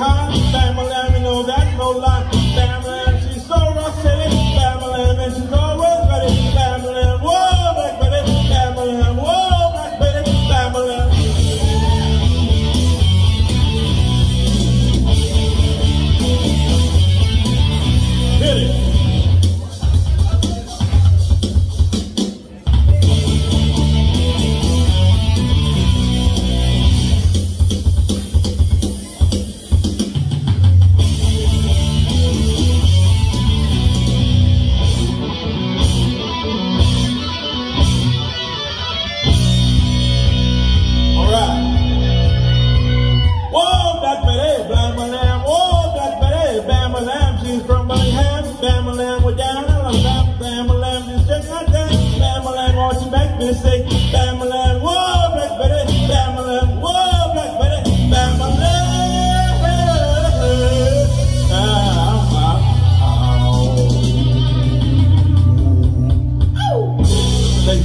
high. Thank my lamb, you know that, no lie.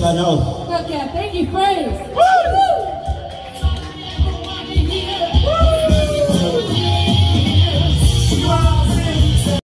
by now. Okay, thank you, friends.